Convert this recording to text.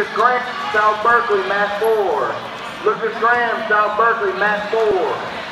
Lucas Graham, South Berkeley, Matt four. Lucas Graham, South Berkeley, Matt four.